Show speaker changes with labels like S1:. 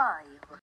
S1: five.